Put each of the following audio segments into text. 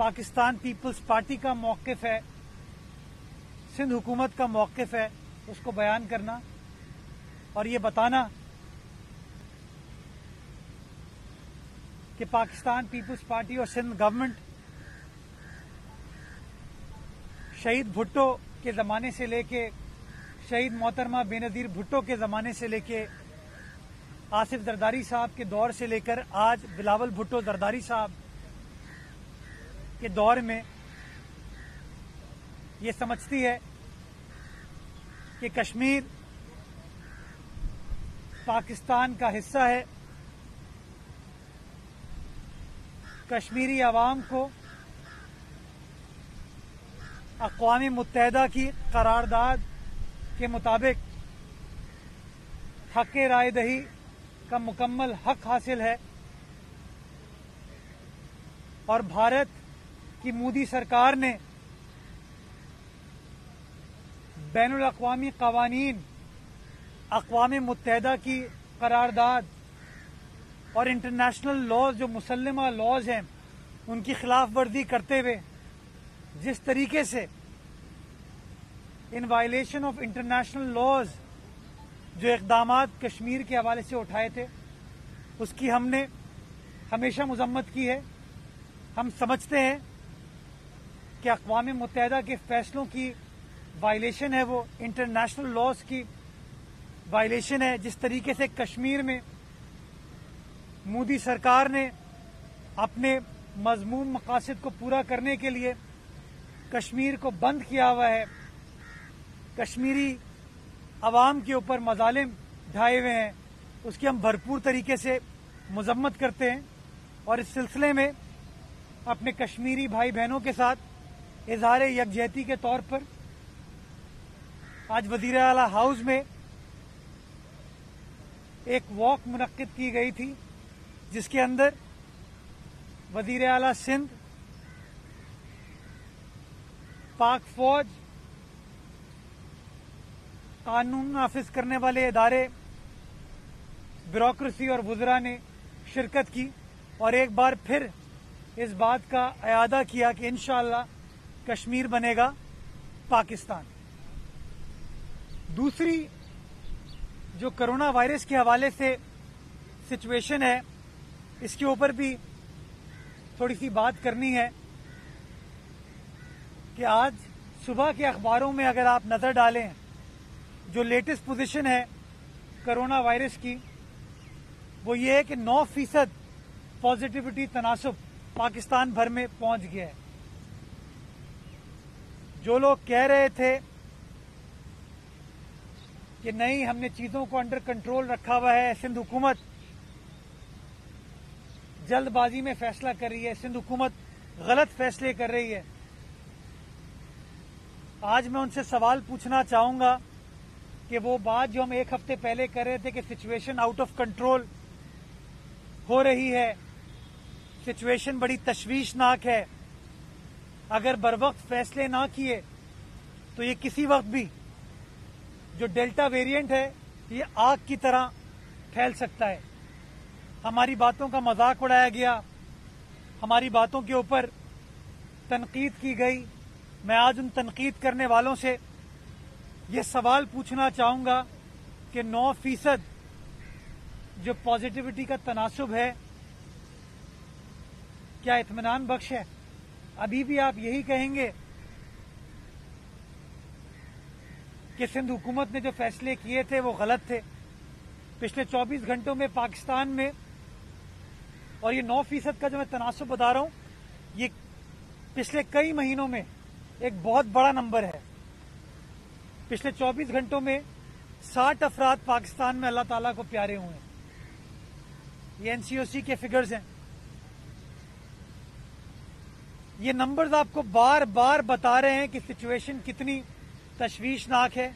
Pakistan peoples party का मौकफ है, सिंध हुकूमत का मौकफ है, उसको बयान करना और ये बताना कि पाकिस्तान पीपल्स पार्टी और सिंध गवर्नमेंट शहीद भुट्टो के ज़माने से लेके, शहीद मोहतरमा बेनज़ीर भुट्टो के ज़माने से लेके, आसिफ जरदारी साहब के दौर से लेकर आज बिलावल भुट्टो जरदारी साहब के दौर में ये समझती है कि कश्मीर पाकिस्तान का हिस्सा है। कश्मीरी आवाम को अकवाम मुतहदा की करारदाद के मुताबिक हक राय दही का मुकम्मल हक हासिल है और भारत की मोदी सरकार ने बैन अवी कवानीन, अकवाम मुतहदा की करारदाद और इंटरनेशनल लॉज, जो मुसलमा लॉज हैं, उनकी खिलाफ वर्जी करते हुए जिस तरीके से in violation of international laws जो इकदाम कश्मीर के हवाले से उठाए थे, उसकी हमने हमेशा मजम्मत की है। हम समझते हैं कि अकवा मुतहदा के फैसलों की वायलेशन है वो इंटरनेशनल लॉज की वायलेशन है। जिस तरीके से कश्मीर में मोदी सरकार ने अपने मजमून मकासद को पूरा करने के लिए कश्मीर को बंद किया हुआ है, कश्मीरी आवाम के ऊपर मजालिम ढाए हुए हैं, उसकी हम भरपूर तरीके से मजम्मत करते हैं और इस सिलसिले में अपने कश्मीरी भाई बहनों के साथ इजहार यकजहती के तौर पर, आज वज़ीर अला हाउस में एक वॉक मुनद की गई थी, जिसके अंदर वज़ीर अला सिंध, पाक फौज, कानून नाफिज करने वाले इदारे, ब्यूरोक्रेसी और वजरा ने शिरकत की और एक बार फिर इस बात का अदा किया कि इंशाला कश्मीर बनेगा पाकिस्तान। दूसरी, जो कोरोना वायरस के हवाले से सिचुएशन है, इसके ऊपर भी थोड़ी सी बात करनी है कि आज सुबह के अखबारों में अगर आप नज़र डालें, जो लेटेस्ट पोजीशन है कोरोना वायरस की, वो ये है कि 9 फ़ीसद पॉजिटिविटी तनासब पाकिस्तान भर में पहुँच गया है। जो लोग कह रहे थे कि नहीं, हमने चीज़ों को अंडर कंट्रोल रखा हुआ है, सिंध हुकूमत जल्दबाजी में फैसला कर रही है, सिंध हुकूमत गलत फैसले कर रही है। आज मैं उनसे सवाल पूछना चाहूँगा कि वो बात जो हम एक हफ़्ते पहले कर रहे थे कि सिचुएशन आउट ऑफ़ कंट्रोल हो रही है सिचुएशन बड़ी तशवीशनाक है। अगर बर वक्त फैसले ना किए तो ये किसी वक्त भी जो डेल्टा वेरिएंट है, ये आग की तरह फैल सकता है। हमारी बातों का मज़ाक उड़ाया गया, हमारी बातों के ऊपर तनकीद की गई। मैं आज उन तनकीद करने वालों से ये सवाल पूछना चाहूँगा कि 9 फ़ीसद जो पॉजिटिविटी का तनासब है, क्या इतमान बख्श है? अभी भी आप यही कहेंगे कि सिंध हुकूमत ने जो फैसले किए थे, वो गलत थे। पिछले 24 घंटों में पाकिस्तान में, और ये नौ फ़ीसद का जो मैं तनासब बता रहा हूँ, ये पिछले कई महीनों में एक बहुत बड़ा नंबर है। पिछले 24 घंटों में 60 अफराद पाकिस्तान में अल्लाह ताला को प्यारे हुए हैं। ये एनसीओसी के फिगर्स हैं। ये नंबर्स आपको बार बार बता रहे हैं कि सिचुएशन कितनी तशवीशनाक है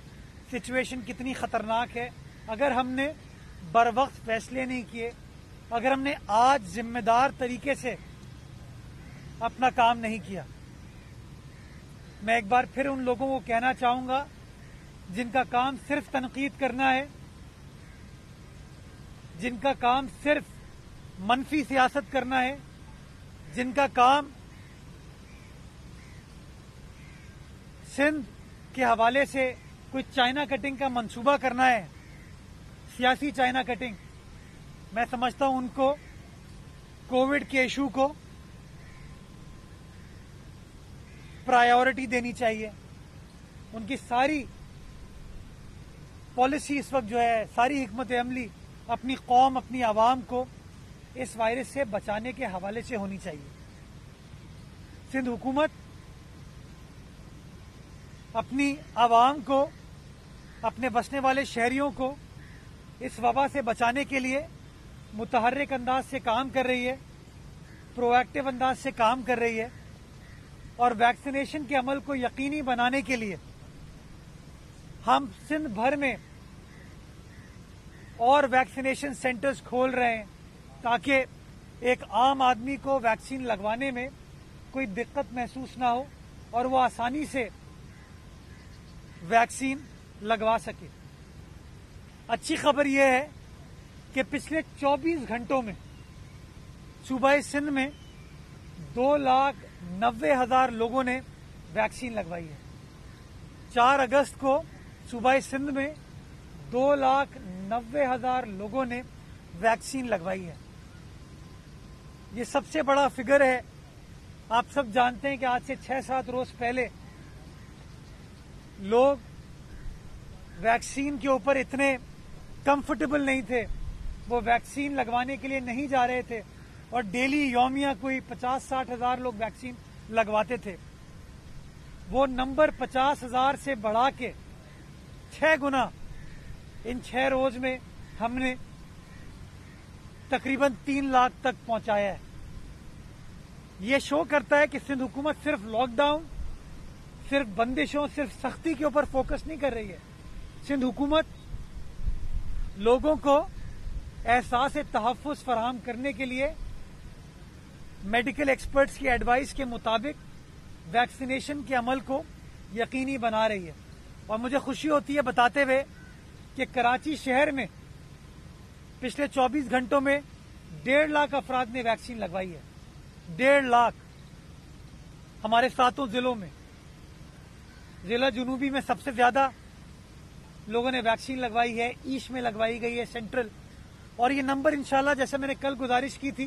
सिचुएशन कितनी खतरनाक है। अगर हमने बर वक्त फैसले नहीं किए, अगर हमने आज जिम्मेदार तरीके से अपना काम नहीं किया, मैं एक बार फिर उन लोगों को कहना चाहूँगा, जिनका काम सिर्फ़ तनकीद करना है, जिनका काम सिर्फ़ मनफी सियासत करना है, जिनका काम सिंध के हवाले से कोई चाइना कटिंग का मंसूबा करना है। सियासी चाइना कटिंग। मैं समझता हूँ उनको, कोविड के इशू को प्रायोरिटी देनी चाहिए। उनकी सारी पॉलिसी इस वक्त जो है, सारी हमत अमली, अपनी कौम, अपनी आवाम को इस वायरस से बचाने के हवाले से होनी चाहिए। सिंध हुकूमत अपनी आवाम को, अपने बसने वाले शहरियों को इस वबा से बचाने के लिए मुतहरक अंदाज से काम कर रही है, प्रोएक्टिव अंदाज से काम कर रही है और वैक्सीनेशन के अमल को यकीनी बनाने के लिए हम सिंध भर में और वैक्सीनेशन सेंटर्स खोल रहे हैं ताकि एक आम आदमी को वैक्सीन लगवाने में कोई दिक्कत महसूस ना हो और वो आसानी से वैक्सीन लगवा सके। अच्छी खबर यह है कि पिछले 24 घंटों में, सूबाई सिंध में दो लाख नब्बे हज़ार लोगों ने वैक्सीन लगवाई है। चार अगस्त को सूबाई सिंध में दो लाख नब्बे हज़ार लोगों ने वैक्सीन लगवाई है। ये सबसे बड़ा फिगर है। आप सब जानते हैं कि आज से छह सात रोज पहले लोग वैक्सीन के ऊपर इतने कंफर्टेबल नहीं थे। वो वैक्सीन लगवाने के लिए नहीं जा रहे थे। और डेली योमिया कोई पचास साठ हज़ार लोग वैक्सीन लगवाते थे। वो नंबर पचास हज़ार से बढ़ा के छह गुना इन छह रोज में हमने तकरीबन तीन लाख तक पहुँचाया है। ये शो करता है कि सिंध हुकूमत सिर्फ़ लॉकडाउन सिर्फ़ बंदिशों, सिर्फ़ सख्ती के ऊपर फोकस नहीं कर रही है। सिंध हुकूमत लोगों को एहसास तहफ़ फराम करने के लिए मेडिकल एक्सपर्ट्स की एडवाइस के मुताबिक वैक्सीनेशन के अमल को यकीनी बना रही है। और मुझे खुशी होती है बताते हुए कि कराची शहर में पिछले 24 घंटों में डेढ़ लाख अफराद ने वैक्सीन लगवाई है। डेढ़ लाख हमारे सातों जिलों में। जिला जुनूबी में सबसे ज़्यादा लोगों ने वैक्सीन लगवाई है ईस्ट में लगवाई गई है, सेंट्रल। और ये नंबर इंशाल्लाह, जैसे मैंने कल गुजारिश की थी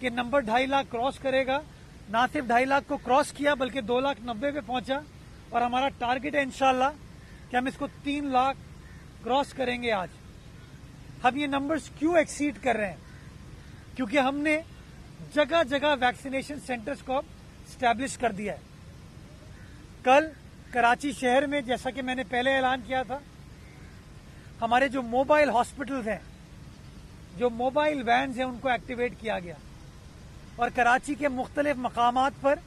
कि नंबर ढाई लाख क्रॉस करेगा। ना सिर्फ़ ढाई लाख को क्रॉस किया, बल्कि दो लाख नब्बे पे पहुँचा। और हमारा टारगेट है इंशाल्लाह कि हम इसको तीन लाख क्रॉस करेंगे आज। हम ये नंबर्स क्यों एक्सीड कर रहे हैं? क्योंकि हमने जगह जगह वैक्सीनेशन सेंटर्स को स्टैब्लिश कर दिया है। कल कराची शहर में, जैसा कि मैंने पहले ऐलान किया था, हमारे जो मोबाइल हॉस्पिटल्स हैं, जो मोबाइल वैन्स हैं, उनको एक्टिवेट किया गया। और कराची के मुख्तलिफ़ मकाम पर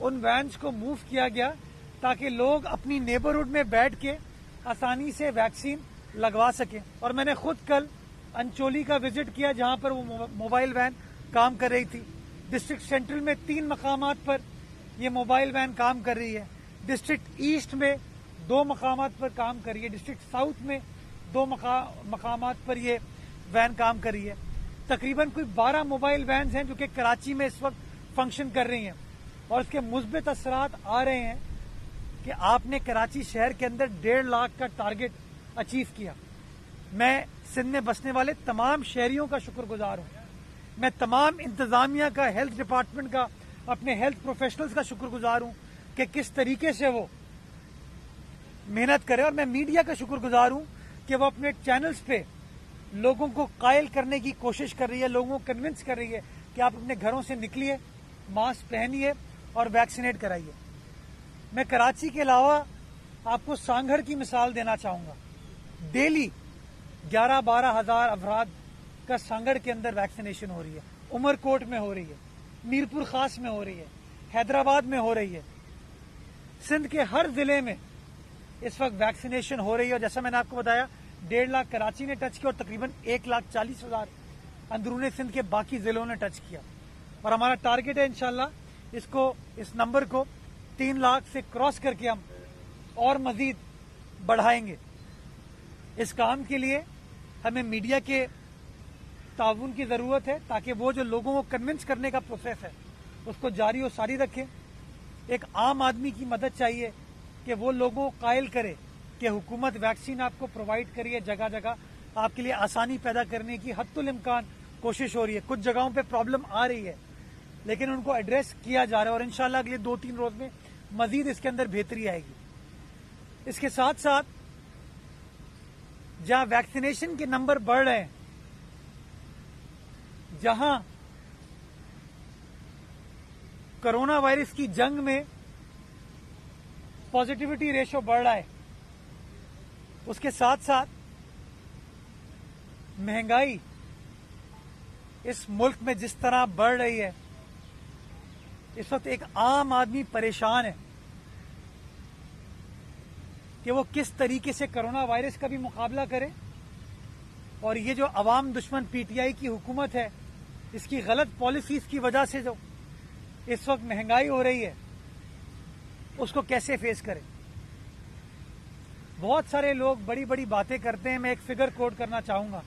उन वैन्स को मूव किया गया, ताकि लोग अपनी नेबरहुड में बैठ के आसानी से वैक्सीन लगवा सकें। और मैंने खुद कल अंचोली का विज़िट किया, जहाँ पर वो मोबाइल वैन काम कर रही थी। डिस्ट्रिक्ट सेंट्रल में तीन मकाम पर ये मोबाइल वैन काम कर रही है। डिस्ट्रिक्ट ईस्ट में दो मकाम पर काम कर रही है। डिस्ट्रिक्ट साउथ में दो मकाम पर ये वैन काम कर रही है। तकरीबन कोई 12 मोबाइल वैन हैं जो कि कराची में इस वक्त फ़ंक्शन कर रही हैं। और इसके मुस्बित असरात आ रहे हैं कि आपने कराची शहर के अंदर डेढ़ लाख का टारगेट अचीव किया। मैं सिंध में बसने वाले तमाम शहरियों का शुक्रगुजार हूँ। मैं तमाम इंतजामिया का, हेल्थ डिपार्टमेंट का अपने हेल्थ प्रोफेशनल्स का शुक्रगुजार हूँ कि किस तरीके से वो मेहनत करे और मैं मीडिया का शुक्रगुजार हूँ कि वो अपने चैनल्स पे लोगों को कायल करने की कोशिश कर रही है, लोगों को कन्विंस कर रही है कि आप अपने घरों से निकलिए मास्क पहनिए और वैक्सीनेट कराइए। मैं कराची के अलावा आपको सांगढ़ की मिसाल देना चाहूँगा। डेली ग्यारह बारह हज़ार अफराद का सांगढ़ के अंदर वैक्सीनेशन हो रही है। उमरकोट में हो रही है। मीरपुर खास में हो रही है, हैदराबाद में हो रही है। सिंध के हर ज़िले में इस वक्त वैक्सीनेशन हो रही है और जैसा मैंने आपको बताया, डेढ़ लाख कराची ने टच किया और तकरीबन एक लाख चालीस हज़ार अंदरून सिंध के बाकी जिलों ने टच किया। और हमारा टारगेट है इनशाला इसको, इस नंबर को तीन लाख से क्रॉस करके हम और मजीद बढ़ाएँगे। इस काम के लिए हमें मीडिया के ताउन की ज़रूरत है ताकि वो जो लोगों को कन्विंस करने का प्रोसेस है, उसको जारी और सारी रखें। एक आम आदमी की मदद चाहिए कि वो लोगों को कायल करे कि हुकूमत वैक्सीन आपको प्रोवाइड करिए जगह जगह आपके लिए आसानी पैदा करने की हत्तुल इम्कान कोशिश हो रही है। कुछ जगहों पे प्रॉब्लम आ रही है, लेकिन उनको एड्रेस किया जा रहा है और इंशाल्लाह अगले दो तीन रोज में मजीद इसके अंदर बेहतरी आएगी। इसके साथ साथ जहाँ वैक्सीनेशन के नंबर बढ़ रहे हैं जहाँ कोरोना वायरस की जंग में पॉजिटिविटी रेशो बढ़ रहा है, उसके साथ साथ महँगाई इस मुल्क में जिस तरह बढ़ रही है, इस वक्त एक आम आदमी परेशान है कि वो किस तरीके से कोरोना वायरस का भी मुकाबला करे। और ये जो अवाम दुश्मन पीटीआई की हुकूमत है इसकी गलत पॉलिसीज़ की वजह से जो इस वक्त महँगाई हो रही है, उसको कैसे फेस करें? बहुत सारे लोग बड़ी बड़ी बातें करते हैं, मैं एक फिगर कोड करना चाहूँगा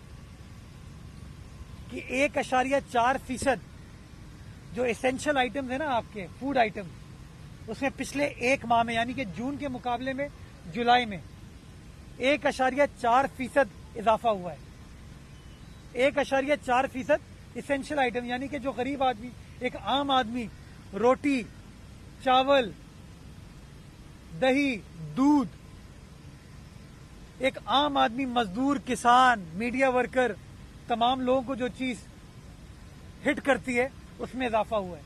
कि एक अशारिया चार फ़ीसद जो एसेंशियल आइटम्स है ना आपके फ़ूड आइटम उसमें पिछले एक माह में, यानी कि जून के मुकाबले में, जुलाई में, एक अशारिया चार फ़ीसद इजाफा हुआ है। एक अशारिया चार फ़ीसद इसेंशियल आइटम यानी कि जो गरीब आदमी, एक आम आदमी, रोटी, चावल, दही, दूध, एक आम आदमी, मजदूर, किसान, मीडिया वर्कर, तमाम लोगों को जो चीज़ हिट करती है, उसमें इजाफा हुआ है।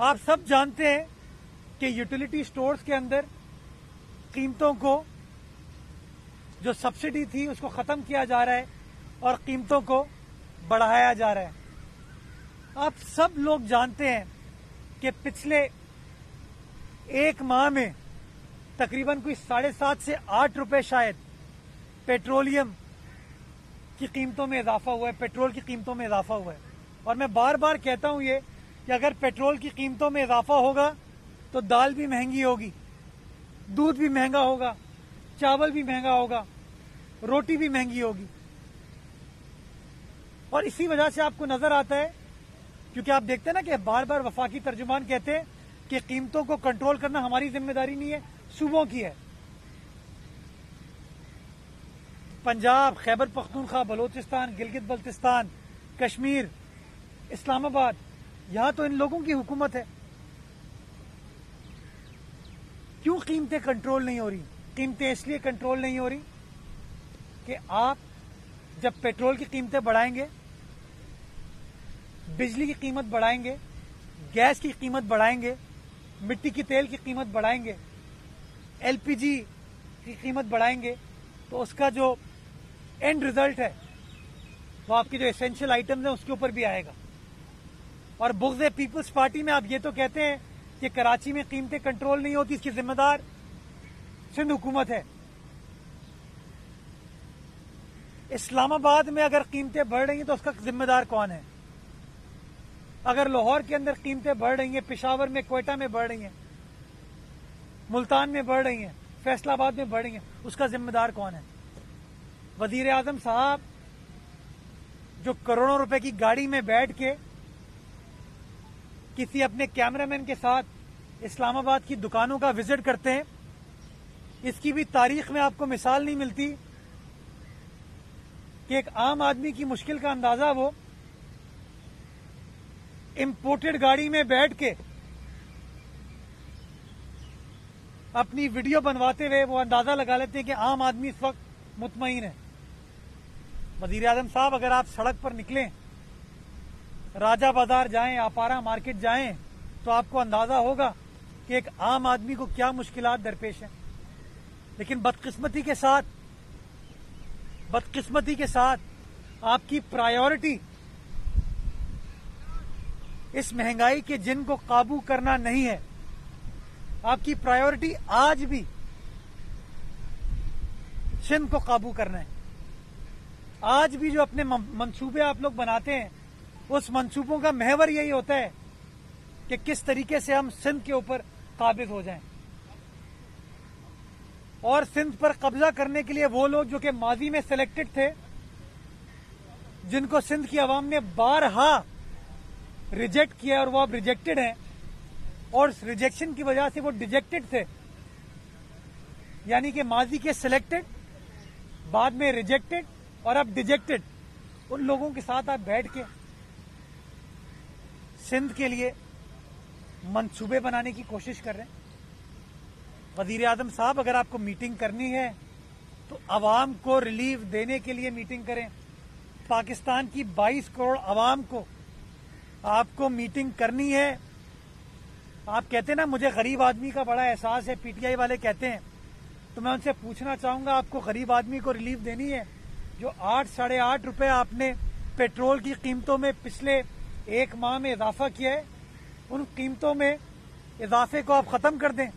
आप सब जानते हैं कि यूटिलिटी स्टोर्स के अंदर कीमतों को, जो सब्सिडी थी, उसको खत्म किया जा रहा है और कीमतों को बढ़ाया जा रहा है। आप सब लोग जानते हैं कि पिछले एक माह में तकरीबन कोई साढ़े सात से आठ रुपए शायद पेट्रोलियम की कीमतों में इजाफा हुआ है, पेट्रोल की कीमतों में इजाफा हुआ है। और मैं बार बार कहता हूँ ये कि अगर पेट्रोल की कीमतों में इजाफा होगा तो दाल भी महँगी होगी, दूध भी महँगा होगा, चावल भी महँगा होगा, रोटी भी महँगी होगी। और इसी वजह से आपको नज़र आता है, क्योंकि आप देखते हैं ना कि बार बार वफाकी तर्जुमान कहते हैं कि कीमतों को कंट्रोल करना हमारी ज़िम्मेदारी नहीं है, सूबों की है। पंजाब, खैबर पख्तूनखा बलोचिस्तान, गिलगित बल्तिस्तान, कश्मीर, इस्लामाबाद, यहाँ तो इन लोगों की हुकूमत है। क्यों कीमतें कंट्रोल नहीं हो रही? कीमतें इसलिए कंट्रोल नहीं हो रही कि आप जब पेट्रोल की कीमतें बढ़ाएँगे बिजली की कीमत बढ़ाएँगे, गैस की कीमत बढ़ाएँगे, मिट्टी की तेल की कीमत बढ़ाएँगे, एलपीजी की कीमत बढ़ाएँगे तो उसका जो एंड रिज़ल्ट है, वो आपकी जो एसेंशियल आइटम्स है, उसके ऊपर भी आएगा। और बुग्ज पीपल्स पार्टी में आप ये तो कहते हैं कि कराची में कीमतें कंट्रोल नहीं होती, इसकी जिम्मेदार सिंध हुकूमत है। इस्लामाबाद में अगर कीमतें बढ़ रही हैं तो उसका जिम्मेदार कौन है? अगर लाहौर के अंदर कीमतें बढ़ रही हैं, पिशावर में कोयटा में बढ़ रही हैं, मुल्तान में बढ़ रही हैं, फैसलाबाद में बढ़ रही हैं, उसका जिम्मेदार कौन है? वज़ीर आज़म साहब, जो करोड़ों रुपए की गाड़ी में बैठ के किसी अपने कैमरामैन के साथ इस्लामाबाद की दुकानों का विज़िट करते हैं, इसकी भी तारीख में आपको मिसाल नहीं मिलती कि एक आम आदमी की मुश्किल का अंदाज़ा वो इंपोर्टेड गाड़ी में बैठ के अपनी वीडियो बनवाते हुए वो अंदाज़ा लगा लेते हैं कि आम आदमी इस वक्त मुतमिन है। वज़ीर आज़म साहब, अगर आप सड़क पर निकलें, राजा बाज़ार जाएँ आपारा मार्केट जाएँ तो आपको अंदाज़ा होगा कि एक आम आदमी को क्या मुश्किल दरपेश है। लेकिन बदकिस्मती के साथ, बदकिस्मती के साथ आपकी प्रायोरिटी इस महँगाई के जिन को काबू करना नहीं है, आपकी प्रायोरिटी आज भी सिंध को काबू करना है। आज भी जो अपने मंसूबे आप लोग बनाते हैं, उस मंसूबों का महवर यही होता है कि किस तरीके से हम सिंध के ऊपर काबिज हो जाएँ। और सिंध पर कब्जा करने के लिए वो लोग जो कि माजी में सिलेक्टेड थे, जिनको सिंध की आवाम ने बारहा रिजेक्ट किया और वो अब रिजेक्टेड हैं। और रिजेक्शन की वजह से वो डिजेक्टेड थे। यानी कि माजी के सिलेक्टेड बाद में रिजेक्टेड और अब डिजेक्टेड उन लोगों के साथ आप बैठ के सिंध के लिए मंसूबे बनाने की कोशिश कर रहे हैं। वज़ीर आज़म साहब, अगर आपको मीटिंग करनी है तो आवाम को रिलीफ देने के लिए मीटिंग करें। पाकिस्तान की 22 करोड़ आवाम को आपको मीटिंग करनी है। आप कहते हैं ना, मुझे गरीब आदमी का बड़ा एहसास है, पीटीआई वाले कहते हैं। तो मैं उनसे पूछना चाहूँगा, आपको गरीब आदमी को रिलीफ देनी है? जो आठ, साढ़े आठ रुपए आपने पेट्रोल की कीमतों में पिछले एक माह में इजाफा किया है, उन कीमतों में इजाफे को आप खत्म कर दें।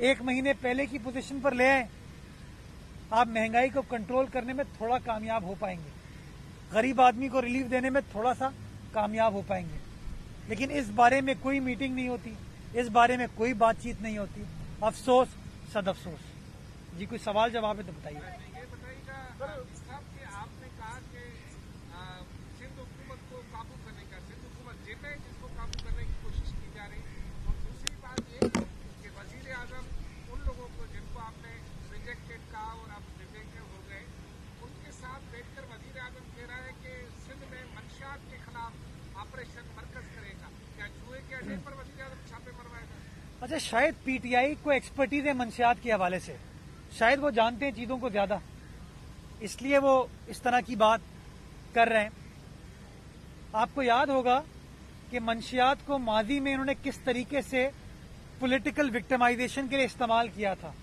एक महीने पहले की पोजीशन पर ले आए। आप महँगाई को कंट्रोल करने में थोड़ा कामयाब हो पाएँगे। गरीब आदमी को रिलीफ देने में थोड़ा सा कामयाब हो पाएँगे। लेकिन इस बारे में कोई मीटिंग नहीं होती, इस बारे में कोई बातचीत नहीं होती। अफसोस सद अफसोस जी, कोई सवाल जवाब है तो बताइए ये बताइएगा साहब कि आपने कहा कि आ, सिंध हुकूमत को काबू करने का सिंध हुकूमत जीते जिसको काबू करने की कोशिश की जा रही और दूसरी बात ये कि वज़ीर आज़म उन लोगों को जिनको आपने रिजेक्टेड कहा और आप रिजेक्टेड हो गए उनके साथ बैठकर वज़ीर आज़म कह रहा है कि सिंध में मंशियात के खिलाफ ऑपरेशन मरकज करेगा क्या जुए के अड्डे पर वज़ीर आज़म छापे मरवाएगा अच्छा शायद पीटीआई को एक्सपर्टीज है मंशियात के हवाले से। शायद वो जानते हैं चीज़ों को ज़्यादा। इसलिए वो इस तरह की बात कर रहे हैं। आपको याद होगा कि मंशियात को माजी में इन्होंने किस तरीके से पॉलिटिकल विक्टिमाइजेशन के लिए इस्तेमाल किया था।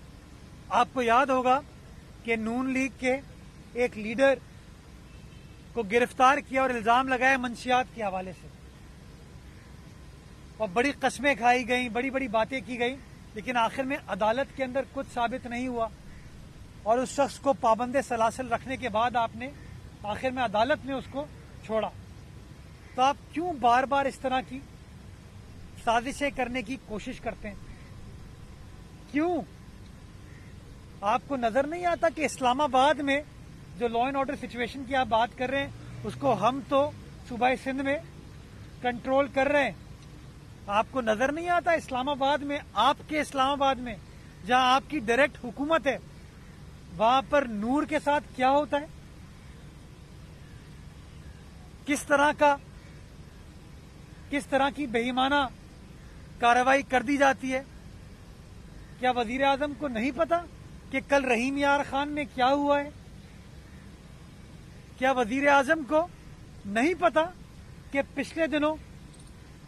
आपको याद होगा कि नून लीग के एक लीडर को गिरफ़्तार किया और इल्ज़ाम लगाया मंशियात के हवाले से। और बड़ी कस्में खाई गई बड़ी बड़ी बातें की गई, लेकिन आखिर में अदालत के अंदर कुछ साबित नहीं हुआ। और उस शख्स को पाबंद सलासल रखने के बाद आपने, आखिर में अदालत ने उसको छोड़ा। तो आप क्यों बार बार इस तरह की साजिशें करने की कोशिश करते हैं? क्यों? आपको नज़र नहीं आता कि इस्लामाबाद में जो लॉ एंड ऑर्डर सिचुएशन की आप बात कर रहे हैं, उसको हम तो सूबाई सिंध में कंट्रोल कर रहे हैं। आपको नज़र नहीं आता इस्लामाबाद में, आपके इस्लामाबाद में, जहाँ आपकी डायरेक्ट हुकूमत है, वहाँ पर नूर के साथ क्या होता है? किस तरह का, किस तरह की बेईमाना कार्रवाई कर दी जाती है? क्या वज़ीर आज़म को नहीं पता कि कल रहीम यार खान में क्या हुआ है? क्या वज़ीर आज़म को नहीं पता कि पिछले दिनों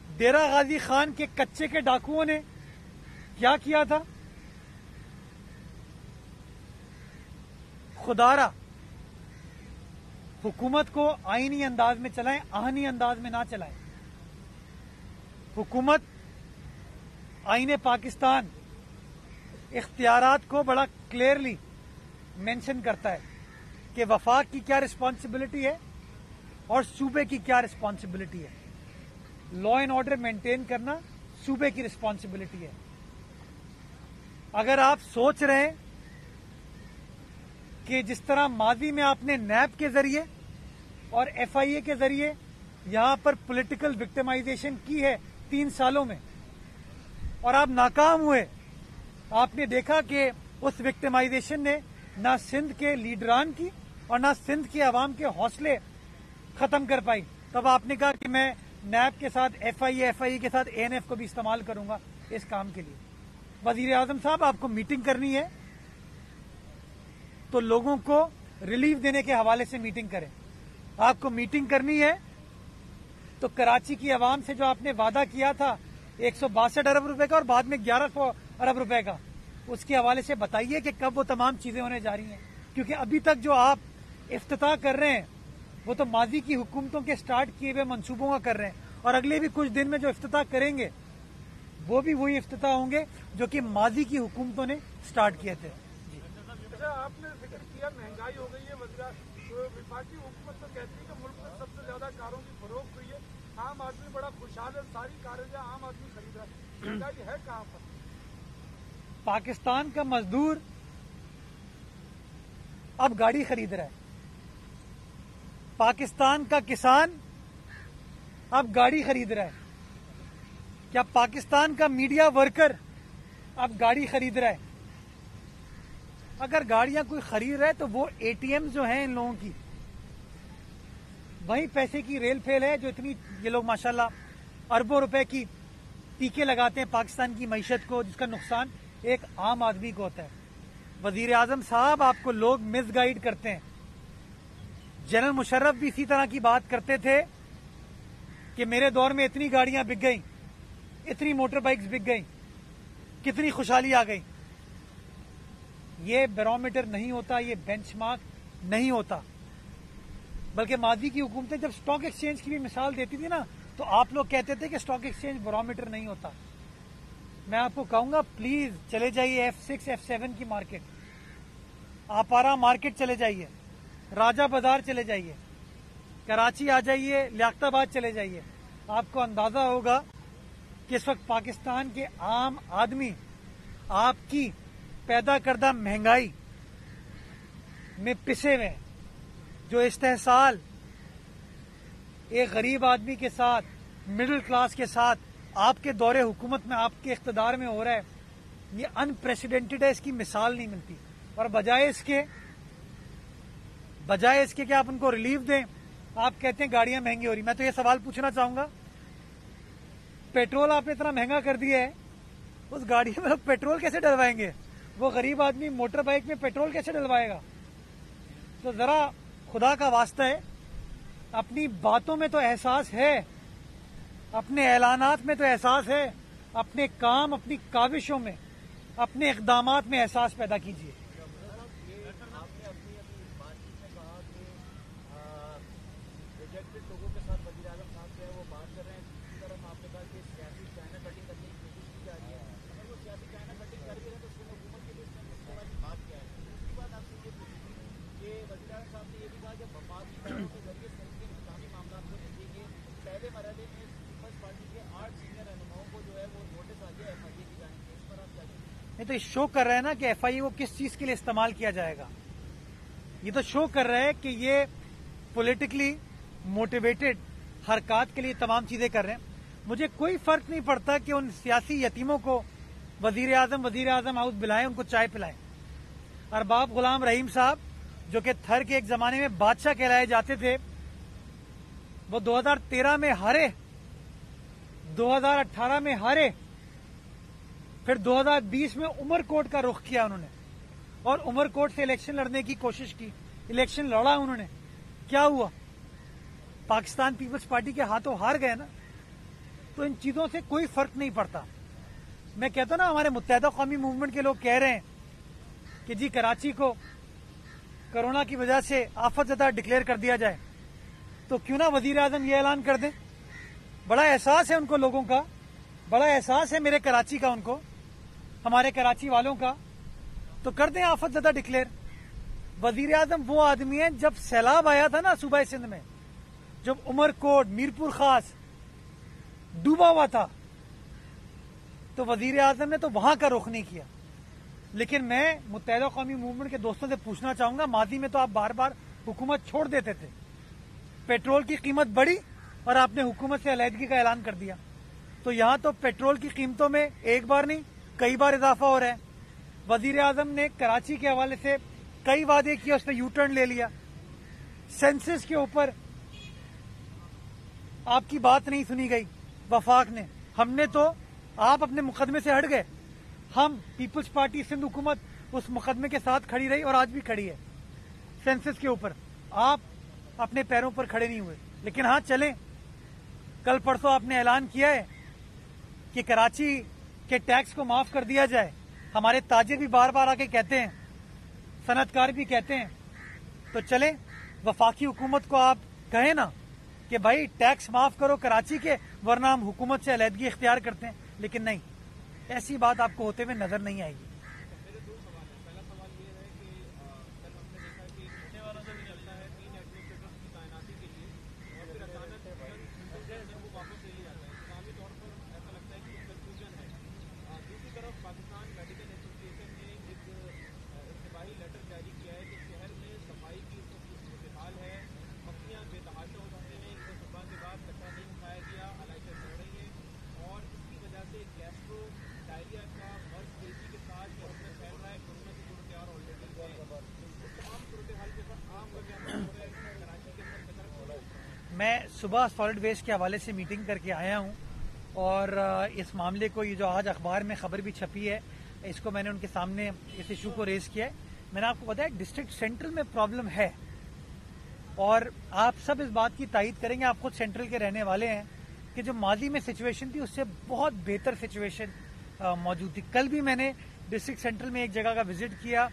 डेरा गाजी खान के कच्चे के डाकुओं ने क्या किया था? खुदारा, हुकूमत को आईनी अंदाज में चलाएँ, आहनी अंदाज में ना चलाएँ। हुकूमत, आईने पाकिस्तान, इख्तियारात को बड़ा क्लियरली मेंशन करता है कि वफाक की क्या रिस्पॉन्सिबिलिटी है और सूबे की क्या रिस्पॉन्सिबिलिटी है। लॉ एंड ऑर्डर मेंटेन करना सूबे की रिस्पॉन्सिबिलिटी है। अगर आप सोच रहे हैं कि जिस तरह माजी में आपने नैब के ज़रिए और एफआईए के ज़रिए यहाँ पर पॉलिटिकल विक्टिमाइजेशन की है तीन सालों में, और आप नाकाम हुए, आपने देखा कि उस विक्टिमाइजेशन ने ना सिंध के लीडरान की और ना सिंध के अवाम के हौसले खत्म कर पाई। तब आपने कहा कि मैं नैब के साथ एफआईए एफआईए के साथ एएनएफ को भी इस्तेमाल करूँगा इस काम के लिए। वज़ीर आज़म साहब, आपको मीटिंग करनी है तो लोगों को रिलीफ देने के हवाले से मीटिंग करें। आपको मीटिंग करनी है तो कराची की आवाम से जो आपने वादा किया था, एक अरब रुपए का और बाद में ग्यारह अरब रुपए का, उसके हवाले से बताइए कि कब वो तमाम चीज़ें होने जा रही हैं। क्योंकि अभी तक जो आप इफ्तः कर रहे हैं वो तो माजी की हुकूमतों के स्टार्ट किए हुए मनसूबों का कर रहे हैं। और अगले भी कुछ दिन में जो इफ्तः करेंगे वो भी वही इफ्तः होंगे जो कि माजी की हुकूमतों ने स्टार्ट किए थे। अच्छा आपने ज़िक्र किया महँगाई हो गई है वजरा तो हुकूमत तो कहती है कि मुल्क में सबसे ज़्यादा कारों की फरोख्त हुई है। आम आदमी बड़ा खुशहाल है सारी कारें जो आम आदमी खरीद रहा है। महँगाई है कहाँ पर? पाकिस्तान का मजदूर अब गाड़ी खरीद रहा है। पाकिस्तान का किसान अब गाड़ी खरीद रहा है। क्या पाकिस्तान का मीडिया वर्कर अब गाड़ी खरीद रहा है? अगर गाड़ियाँ कोई खरीद रहा है तो वो एटीएम जो है इन लोगों की, वही पैसे की रेल फेल है जो इतनी, ये लोग माशाल्लाह अरबों रुपए की टीके लगाते हैं पाकिस्तान की मीशत को, जिसका नुकसान एक आम आदमी को होता है। वज़ीर आज़म साहब आपको लोग मिसगाइड करते हैं। जनरल मुशर्रफ भी इसी तरह की बात करते थे कि मेरे दौर में इतनी गाड़ियाँ बिक गई, इतनी मोटर बाइक्स बिक गई, कितनी खुशहाली आ गई। ये बैरोमीटर नहीं होता, ये बेंचमार्क नहीं होता। बल्कि माजी की हुकूमतें जब स्टॉक एक्सचेंज की भी मिसाल देती थी ना तो आप लोग कहते थे कि स्टॉक एक्सचेंज बैरोमीटर नहीं होता। मैं आपको कहूँगा प्लीज़ चले जाइए एफ़ सिक्स एफ़ सेवन की मार्केट आप आपारा मार्केट चले जाइए। राजा बाज़ार चले जाइए, कराची आ जाइए लियाताबाद चले जाइए। आपको अंदाज़ा होगा कि इस वक्त पाकिस्तान के आम आदमी, आपकी पैदा करदा महँगाई में पिसे हुए जो इस्तेसाल एक गरीब आदमी के साथ, मिडिल क्लास के साथ, आपके दौरे हुकूमत में, आपके इकतदार में हो रहा है, ये अनप्रेसिडेंटेड है, इसकी मिसाल नहीं मिलती। और बजाय इसके बजाय इसके कि आप उनको रिलीफ दें, आप कहते हैं गाड़ियाँ महँगी हो रही मैं तो ये सवाल पूछना चाहूँगा, पेट्रोल आपने इतना महँगा कर दिया है, उस गाड़ी में लोग पेट्रोल कैसे डलवाएँगे? वो गरीब आदमी मोटर बाइक में पेट्रोल कैसे डलवाएगा? तो जरा खुदा का वास्ता है, अपनी बातों में तो एहसास है, अपने ऐलानात में तो एहसास है, अपने काम, अपनी काविशों में, अपने इकदाम में एहसास पैदा कीजिए लोगों के साथ वजी आलम साहब जो है वो बात कर रहे हैं दूसरी तरफ़ आपने कहा कि सियासी चाइना कटिंग करने की कोशिश की जा रही है अगर वो सियासी चाइना कटिंग कर भी रहे तो उसमें हुकूमत के लिए इसमें मुश्किल वाली बात क्या है दूसरी बात आपसे ये पूछी कि वजी आलम साहब ने ये भी कहा कि वफाकी दलों के ज़रिए सिंध के इंतजामी मामला को देखेंगे पहले मरहले में पीपल्स पार्टी के आठ सीनियर रहनुमाओं को जो है वो नोटिस आ गया एफ़ आई ए की जाएँगे इस पर आप नहीं तो शो कर रहा है ना कि एफ़ को किस चीज़ के लिए इस्तेमाल किया जाएगा। ये तो शो कर रहा है कि ये पॉलिटिकली मोटिवेटेड हरकत के लिए तमाम चीज़ें कर रहे हैं। मुझे कोई फ़र्क नहीं पड़ता कि उन सियासी यतीमों को वज़ीर आज़म वज़ीर आज़म हाउस बुलाएँ, उनको चाय पिलाएँ। अरबाब गुलाम रहीम साहब, जो कि थर के एक जमाने में बादशाह कहलाए जाते थे, वो 2013 में हारे 2018 में हारे फिर 2020 में उमरकोट का रुख किया उन्होंने। और उमरकोट से इलेक्शन लड़ने की कोशिश की। इलेक्शन लड़ा उन्होंने। क्या हुआ? पाकिस्तान पीपल्स पार्टी के हाथों हार गए ना? तो इन चीज़ों से कोई फ़र्क नहीं पड़ता। मैं कहता ना, हमारे मुतहदा कौमी मूवमेंट के लोग कह रहे हैं कि जी कराची को कोरोना की वजह से आफत ज़्यादा डिक्लेयर कर दिया जाए। तो क्यों ना वज़ीर आज़म ये ऐलान कर दें? बड़ा एहसास है उनको लोगों का। बड़ा एहसास है मेरे कराची का उनको। हमारे कराची वालों का। तो कर दें आफत ज़्यादा डिक्लेयर वज़ीर आज़म वो आदमी है, जब सैलाब आया था ना सूबा सिंध में, जब उमरकोट, मीरपुर खास डूबा हुआ था तो वज़ीर आज़म ने तो वहाँ का रुख नहीं किया। लेकिन मैं मुतहदा कौमी मूवमेंट के दोस्तों से पूछना चाहूँगा, माजी में तो आप बार बार हुकूमत छोड़ देते थे। पेट्रोल की कीमत बढ़ी और आपने हुकूमत से अलहदगी का ऐलान कर दिया। तो यहाँ तो पेट्रोल की कीमतों में एक बार नहीं कई बार इजाफा हो रहा है। वज़ीर आज़म ने कराची के हवाले से कई वादे किए, उसने यू टर्न ले लिया। सेंसिस के ऊपर आपकी बात नहीं सुनी गई, वफाक ने। हमने तो आप अपने मुकदमे से हट गए। हम पीपल्स पार्टी सिंध हुकूमत उस मुकदमे के साथ खड़ी रही और आज भी खड़ी है। सेंसिस के ऊपर आप अपने पैरों पर खड़े नहीं हुए। लेकिन हाँ चलें। कल परसों आपने ऐलान किया है कि कराची के टैक्स को माफ़ कर दिया जाए। हमारे ताजिर भी बार बार आके कहते हैं, सनतकार भी कहते हैं। तो चले, वफाकी हुकूमत को आप कहें ना कि भाई टैक्स माफ़ करो कराची के, वरना हम हुकूमत से अलहदगी इख्तियार करते हैं। लेकिन नहीं, ऐसी बात आपको होते हुए नज़र नहीं आएगी। सुबह सॉलिड वेस्ट के हवाले से मीटिंग करके आया हूँ और इस मामले को ये जो आज अखबार में खबर भी छपी है, इसको मैंने उनके सामने, इस इशू को रेज किया है। मैंने आपको बताया, डिस्ट्रिक्ट सेंट्रल में प्रॉब्लम है और आप सब इस बात की तायद करेंगे, आप खुद सेंट्रल के रहने वाले हैं कि जो माजी में सिचुएशन थी, उससे बहुत बेहतर सिचुएशन मौजूद थी। कल भी मैंने डिस्ट्रिक्ट सेंट्रल में एक जगह का विज़िट किया,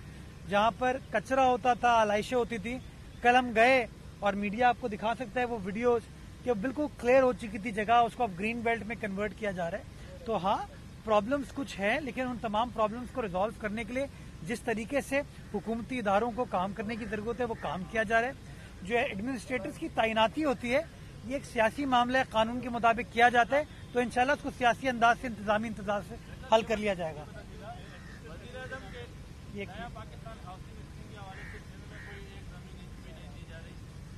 जहाँ पर कचरा होता था, आलाइशें होती थी। कल हम गए और मीडिया आपको दिखा सकता है वो वीडियोस कि बिल्कुल क्लियर हो चुकी थी जगह, उसको अब ग्रीन बेल्ट में कन्वर्ट किया जा रहा है। तो हाँ प्रॉब्लम्स कुछ हैं, लेकिन उन तमाम प्रॉब्लम्स को रिजॉल्व करने के लिए जिस तरीके से हुकूमती इदारों को काम करने की ज़रूरत है, वो काम किया जा रहा है। जो एडमिनिस्ट्रेटर्स की तैनाती होती है, ये एक सियासी मामला है, कानून के मुताबिक किया जाता है। तो इंशाल्लाह उसको सियासी अंदाज से, इंतजामी इंतजाज से हल कर लिया जाएगा। ये नया पाकिस्तान हाउसिंग स्कीम के हवाले से सिंध में कोई एक ज़मीन इंच भी नहीं दी जा रही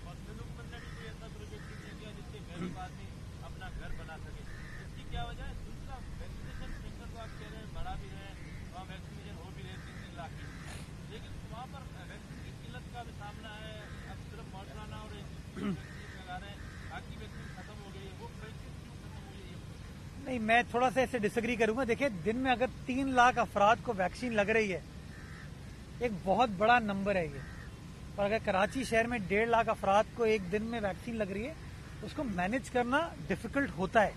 और सिंध हुकूमत ने भी कोई ऐसा प्रोजेक्ट नहीं किया जिससे गरीब आदमी अपना घर बना सके इसकी क्या वजह है दूसरा वैक्सीनेशन सेंटर को आप कह रहे हैं बड़ा भी है वहाँ वैक्सीनेशन हो भी रहे तीन तीन लाख की लेकिन वहाँ पर वैक्सीन की किल्लत का भी सामना है अब सिर्फ़ मौलाना और वैक्सीन लगा रहे हैं बाकी वैक्सीन खत्म हो गई है वो क्राइसिस क्यों खत्म हुई है ये नहीं मैं थोड़ा सा इससे डिसग्री करूँगा। देखिए, दिन में अगर तीन लाख अफराद को वैक्सीन लग रही है, एक बहुत बड़ा नंबर है ये। और अगर कराची शहर में डेढ़ लाख अफराद को एक दिन में वैक्सीन लग रही है, उसको मैनेज करना डिफ़िकल्ट होता है।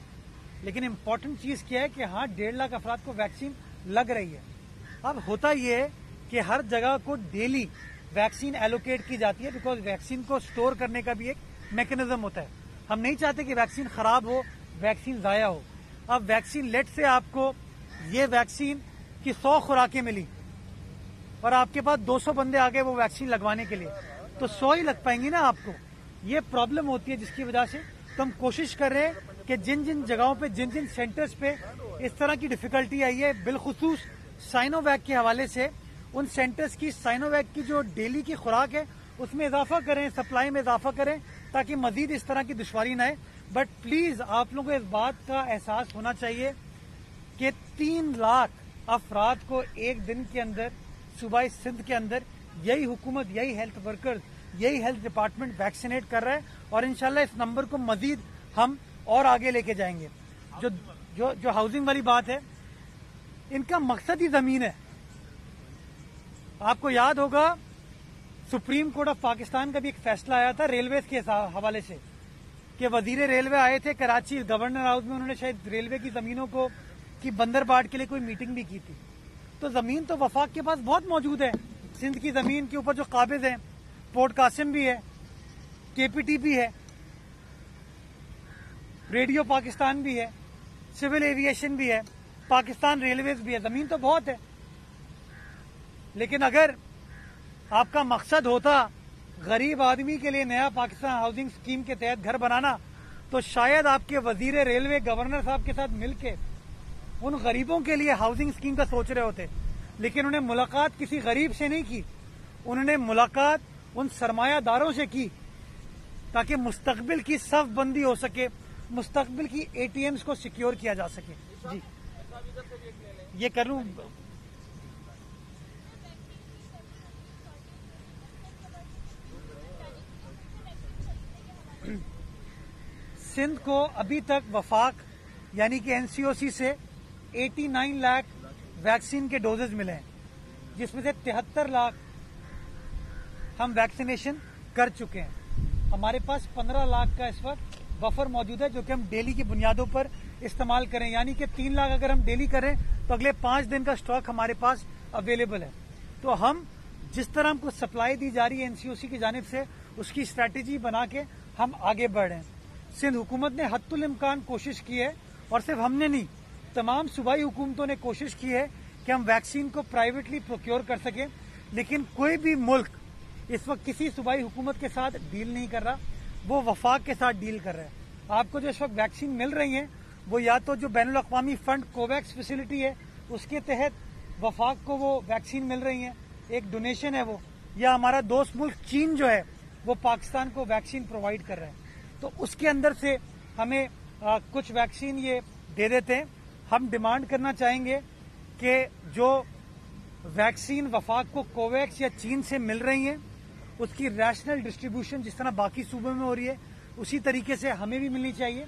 लेकिन इम्पोर्टेंट चीज़ क्या है कि हाँ डेढ़ लाख अफराद को वैक्सीन लग रही है। अब होता ये है कि हर जगह को डेली वैक्सीन एलोकेट की जाती है बिकॉज़ वैक्सीन को स्टोर करने का भी एक मैकेनिज्म होता है। हम नहीं चाहते कि वैक्सीन खराब हो वैक्सीन जाया हो। अब वैक्सीन, लेट से आपको ये वैक्सीन की सौ खुराकें मिली। और आपके पास 200 बंदे आ गए वो वैक्सीन लगवाने के लिए। तो सौ ही लग पाएँगी ना आपको। ये प्रॉब्लम होती है जिसकी वजह से तो हम कोशिश कर रहे हैं कि जिन जिन जगहों पे, जिन जिन सेंटर्स पे इस तरह की डिफिकल्टी आई है, बिलखसूस साइनोवैक के हवाले से, उन सेंटर्स की साइनोवैक की जो डेली की खुराक है, उसमें इजाफा करें, सप्लाई में इजाफा करें, ताकि मजीद इस तरह की दुश्वारी न आए। बट प्लीज़ आप लोगों को इस बात का एहसास होना चाहिए कि तीन लाख अफराद को एक दिन के अंदर, सूबाई सिंध के अंदर, यही हुकूमत, यही हेल्थ वर्कर्स यही हेल्थ डिपार्टमेंट वैक्सीनेट कर रहा है और इंशाल्लाह इस नंबर को मजीद हम और आगे लेके जाएँगे। जो जो जो हाउसिंग वाली बात है, इनका मकसद ही ज़मीन है। आपको याद होगा सुप्रीम कोर्ट ऑफ़ पाकिस्तान का भी एक फैसला आया था रेलवे के हवाले से। कि वज़ीर रेलवे आए थे कराची, गवर्नर हाउस में उन्होंने शायद रेलवे की जमीनों को, की बंदरबाट के लिए कोई मीटिंग भी की थी। तो ज़मीन तो वफाक के पास बहुत मौजूद है। सिंध की ज़मीन के ऊपर जो काबिज है, पोर्ट कासिम भी है, केपीटी भी है, रेडियो पाकिस्तान भी है, सिविल एविएशन भी है, पाकिस्तान रेलवेज भी है। ज़मीन तो बहुत है। लेकिन अगर आपका मकसद होता गरीब आदमी के लिए नया पाकिस्तान हाउसिंग स्कीम के तहत घर बनाना तो शायद आपके वज़ीर रेलवे गवर्नर साहब के साथ मिलके उन गरीबों के लिए हाउसिंग स्कीम का सोच रहे होते। लेकिन उन्हें मुलाकात किसी गरीब से नहीं की। उन्होंने मुलाकात उन सरमायादारों से की, ताकि मुस्तकबिल की सफ बंदी हो सके, मुस्तकबिल की एटीएम्स को सिक्योर किया जा सके। जी। ये कर सिंध को अभी तक वफाक, यानी कि एनसीओसी से 89 लाख वैक्सीन के डोजेज मिले हैं, जिसमें से तिहत्तर लाख हम वैक्सीनेशन कर चुके हैं। हमारे पास 15 लाख का इस वक्त बफर मौजूद है, जो कि हम डेली की बुनियादों पर इस्तेमाल करें। यानी कि तीन लाख अगर हम डेली करें तो अगले पाँच दिन का स्टॉक हमारे पास अवेलेबल है। तो हम जिस तरह हमको सप्लाई दी जा रही है एनसीओसी की जानब से, उसकी स्ट्रैटेजी बना के हम आगे बढ़ हैं। सिंध हुकूमत ने हत्तुल इम्कान कोशिश की है और सिर्फ़ हमने नहीं, तमाम सूबाई हुकूमतों ने कोशिश की है कि हम वैक्सीन को प्राइवेटली प्रोक्योर कर सकें, लेकिन कोई भी मुल्क इस वक्त किसी सूबाई हुकूमत के साथ डील नहीं कर रहा, वो वफाक के साथ डील कर रहा है। आपको जो इस वक्त वैक्सीन मिल रही है, वो या तो जो बैन अवी फंड कोवैक्स फैसिलिटी है, उसके तहत वफाक को वो वैक्सीन मिल रही है, एक डोनेशन है वो, या हमारा दोस्त मुल्क चीन जो है, वो पाकिस्तान को वैक्सीन प्रोवाइड कर रहा है। तो उसके अंदर से हमें आ, कुछ वैक्सीन ये दे देते हैं। हम डिमांड करना चाहेंगे कि जो वैक्सीन वफाक को कोवैक्स या चीन से मिल रही है उसकी रैशनल डिस्ट्रीब्यूशन जिस तरह बाकी सूबों में हो रही है उसी तरीके से हमें भी मिलनी चाहिए।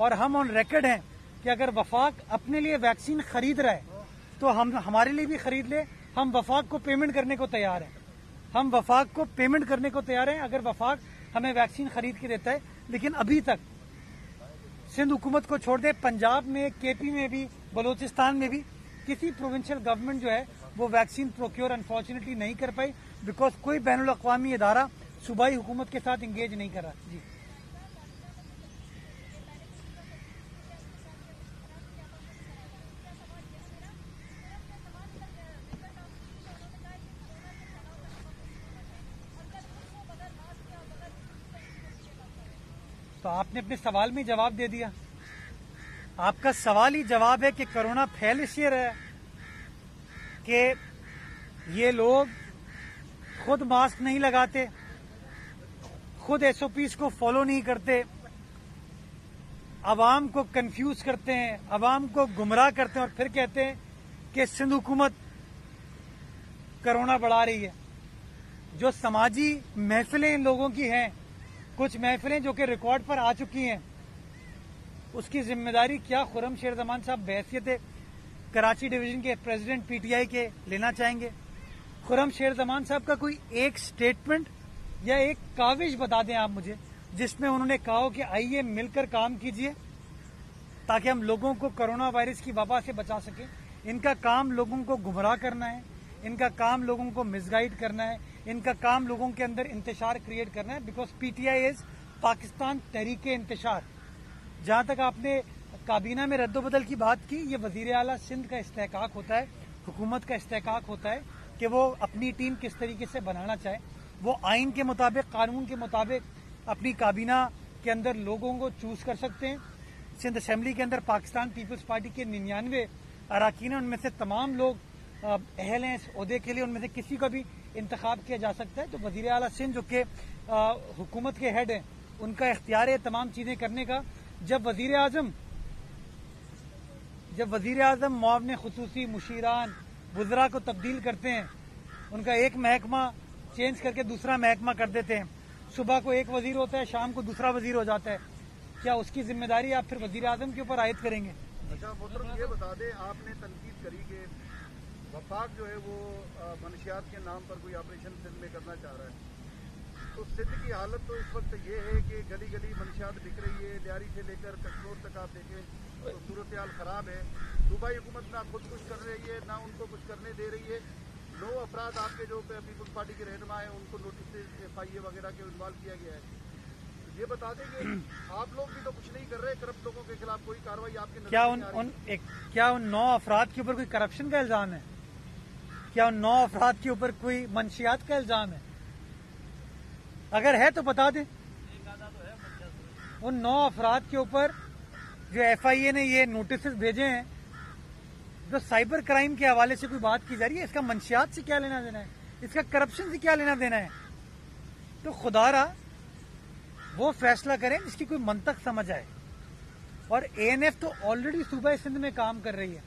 और हम ऑन रिकॉर्ड हैं कि अगर वफाक अपने लिए वैक्सीन खरीद रहा है तो हम हमारे लिए भी खरीद ले। हम वफाक को पेमेंट करने को तैयार हैं। हम वफाक को पेमेंट करने को तैयार हैं। अगर वफाक हमें वैक्सीन खरीद के देता है लेकिन अभी तक सिंध हुकूमत को छोड़ दे, पंजाब में, केपी में भी, बलूचिस्तान में भी, किसी प्रोविंशियल गवर्नमेंट जो है, वो वैक्सीन प्रोक्योर अनफॉर्चुनेटली नहीं कर पाई बिकॉज़ कोई बैन अवी अदारा सूबाई हुकूमत के साथ इंगेज नहीं कर रहा। जी। तो आपने अपने सवाल में जवाब दे दिया। आपका सवाल ही जवाब है कि कोरोना फैल इसलिए रहा है कि ये लोग खुद मास्क नहीं लगाते, खुद एसओपीस को फॉलो नहीं करते, आवाम को कंफ्यूज करते हैं, आवाम को गुमराह करते हैं और फिर कहते हैं कि सिंध हुकूमत कोरोना बढ़ा रही है। जो समाजी महफिलें इन लोगों की हैं कुछ महफिलें जो कि रिकॉर्ड पर आ चुकी हैं। उसकी ज़िम्मेदारी क्या खुरम शेर जमान साहब बहसीत कराची डिवीज़न के प्रेसिडेंट पीटीआई के लेना चाहेंगे? खुरम शेर जमान साहब का कोई एक स्टेटमेंट या एक काविश बता दें आप मुझे, जिसमें उन्होंने कहा हो कि आइए मिलकर काम कीजिए, ताकि हम लोगों को कोरोना वायरस की वबा से बचा सकें। इनका काम लोगों को गुमराह करना है, इनका काम लोगों को मिसगाइड करना है इनका काम लोगों के अंदर इंतज़ार क्रिएट करना है because PTI is Pakistan Tehreek इंतज़ार। जहाँ तक आपने काबीना में रद्दबदल की बात की, ये वज़ीर अला सिंध का इस्तेकाक होता है, हुकूमत का इस्तेकाक होता है कि वो अपनी टीम किस तरीके से बनाना चाहे। वो आइन के मुताबिक, कानून के मुताबिक अपनी काबीना के अंदर लोगों को चूज़ कर सकते हैं। सिंध असम्बली के अंदर पाकिस्तान पीपल्स पार्टी के निन्यानवे अरकान उनमें से तमाम लोग अहल हैं इस अहदे के लिए, उनमें से किसी का भी इंतखब किया जा सकता है। तो वज़ीर अला सिंध जो कि हुकूमत के हेड हैं, उनका इख्तियार है तमाम चीज़ें करने का। जब वज़ीर आज़म, जब वज़ीर आज़म मुआवन खसूसी मुशीरान बुजरा को तब्दील करते हैं, उनका एक महकमा चेंज करके दूसरा महकमा कर देते हैं। सुबह को एक वज़ीर होता है, शाम को दूसरा वज़ीर हो जाता है। क्या उसकी ज़िम्मेदारी आप फिर वज़ीर आज़म के ऊपर आयद करेंगे? अच्छा ये बता दें, आपने तनकीद करी कि वफाक जो है वो मनशियात के नाम पर कोई ऑपरेशन सिंध में करना चाह रहा है। तो सिंध की हालत तो इस वक्त ये है कि गली गली मनशियात बिक रही है लियारी से लेकर कश्मीर तक आप देखें तो सूरत हाल ख़राब है। दुबई हुकूमत ना खुद कुछ कर रही है ना उनको कुछ करने दे रही है। नौ अफराद आपके जो पीपल्स पार्टी के रहनुमा है उनको नोटिस एफ़ आई ए वगैरह के इन्वॉल्व किया गया है। ये बता दें कि आप लोग भी तो कुछ नहीं कर रहे करप्ट लोगों के खिलाफ कोई कार्रवाई आपके क्या उन, उन एक क्या उन नौ अफराद के ऊपर कोई करप्शन का इल्ज़ाम है? क्या नौ अफराद के ऊपर कोई मंशियात का इल्ज़ाम है? अगर है तो बता दें। उन नौ अफराद के ऊपर जो एफआईए ने ये नोटिस भेजे हैं, जो साइबर क्राइम के हवाले से कोई बात की जा रही है, इसका मंशियात से क्या लेना देना है? इसका करप्शन से क्या लेना देना है? तो खुदारा वो फैसला करें जिसकी कोई मंतक समझ आए। और एएनएफ तो ऑलरेडी सूबह सिंध में काम कर रही है।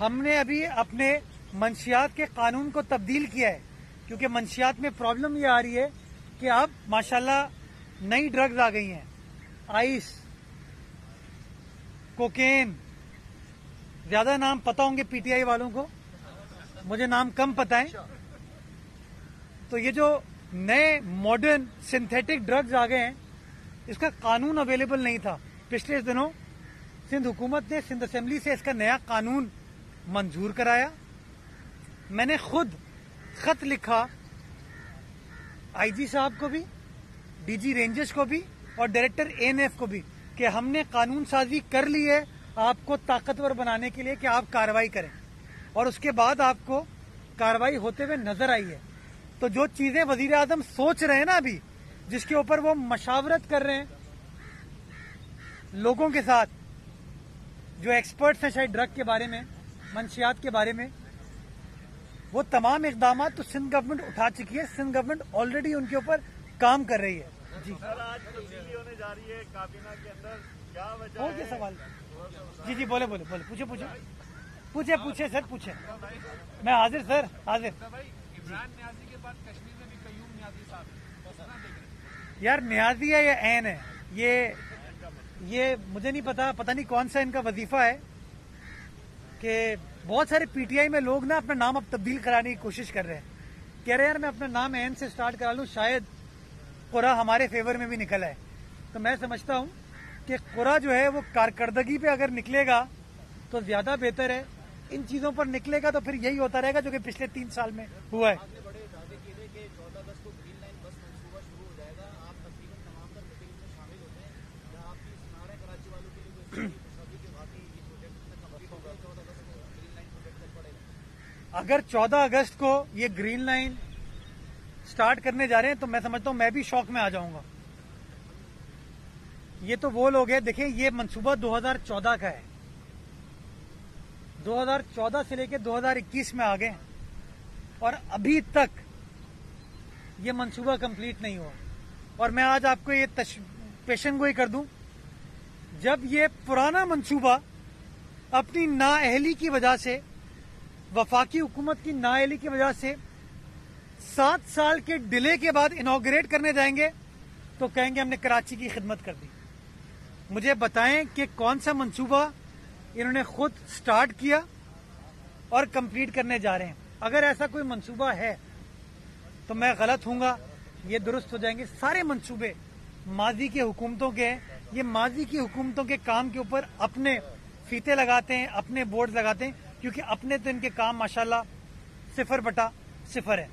हमने अभी अपने मंशियात के कानून को तब्दील किया है, क्योंकि मंशियात में प्रॉब्लम ये आ रही है कि अब, माशाल्लाह, नई ड्रग्स आ गई हैं। आइस कोकेन ज़्यादा नाम पता होंगे पीटीआई वालों को, मुझे नाम कम पता है। तो ये जो नए मॉडर्न सिंथेटिक ड्रग्स आ गए हैं, इसका कानून अवेलेबल नहीं था। पिछले दिनों, सिंध हुकूमत ने सिंध असेंबली से इसका नया कानून मंजूर कराया। मैंने खुद खत लिखा आईजी साहब को भी, डीजी रेंजर्स को भी और डायरेक्टर एएनएफ को भी कि हमने कानून साजी कर ली है आपको ताकतवर बनाने के लिए कि आप कार्रवाई करें। और उसके बाद आपको कार्रवाई होते हुए नज़र आई है। तो जो चीज़ें वज़ीर आज़म सोच रहे हैं ना अभी, जिसके ऊपर वो मशावरत कर रहे हैं, लोगों के साथ, जो एक्सपर्ट्स हैं शायद ड्रग के बारे में, मंशियात के बारे में वो तमाम इकदाम तो सिंध गवर्नमेंट उठा चुकी है। सिंध गवर्नमेंट ऑलरेडी उनके ऊपर काम कर रही है। जी। सर आज होने जा रही है काबीना के अंदर। क्या वजह और क्या सवाल? जी जी बोले बोले बोले। पूछे पूछे। पूछे पूछे सर पूछे। मैं हाजिर सर हाजिर। इमरान न्याजी के बाद कश्मीर में भी कयूम न्याजी साहब यार न्याजी है या एन है? ये ये मुझे नहीं पता पता नहीं कौन सा इनका वजीफा है कि बहुत सारे पीटीआई में लोग ना अपना नाम अब तब्दील कराने की कोशिश कर रहे हैं। कह रहे यार, मैं अपना नाम एन से स्टार्ट करा लूँ, शायद कुरा हमारे फेवर में भी निकल है तो मैं समझता हूँ कि कुरा जो है, वो कारकर्दगी पे अगर निकलेगा तो ज़्यादा बेहतर है। इन चीज़ों पर निकलेगा तो फिर यही होता रहेगा जो कि पिछले तीन साल में हुआ है आपने बड़े दावे किए थे कि चौदह अगस्त को ग्रीन लाइन बस मंसूबा शुरू हो जाएगा आप तकरीबन तमाम तर मीटिंग में शामिल होते हैं क्या आपकी सुना रहे कराची वालों के लिए कोई खुशखबरी के वाकई ये प्रोजेक्ट कंप्लीट होगा चौदह अगस्त को ग्रीन लाइन प्रोजेक्ट चल पड़ेगा अगर 14 अगस्त को ये ग्रीन लाइन स्टार्ट करने जा रहे हैं तो मैं समझता हूँ, मैं भी शौक में आ जाऊँगा। ये तो वो लोग हैं देखिए ये मंसूबा 2014 का है। 2014 से लेकर 2021 में आ गए। और अभी तक ये मंसूबा कंप्लीट नहीं हुआ। और मैं आज आपको ये पेशन गोई कर दूँ। जब ये पुराना मंसूबा अपनी नाअहली की वजह से वफाकी हुकूमत की नाअहली की वजह से सात साल के डिले के बाद इनॉग्रेट करने जाएँगे तो कहेंगे हमने कराची की खिदमत कर दी। मुझे बताएँ कि कौन सा मंसूबा इन्होंने खुद स्टार्ट किया और कंप्लीट करने जा रहे हैं। अगर ऐसा कोई मंसूबा है तो मैं गलत हूँगा। ये दुरुस्त हो जाएँगे। सारे मंसूबे माजी की हुकूमतों के ये माजी की हुकूमतों के काम के ऊपर अपने फीते लगाते हैं, अपने बोर्ड लगाते हैं। क्योंकि अपने तो इनके काम माशाल्लाह सिफर बटा सिफर है।